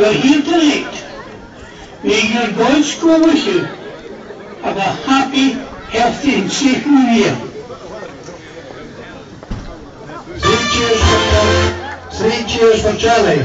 We're here tonight. May your God's go with you. Have a happy, healthy and safe new year. Three cheers for Charlie. Three cheers for Charlie.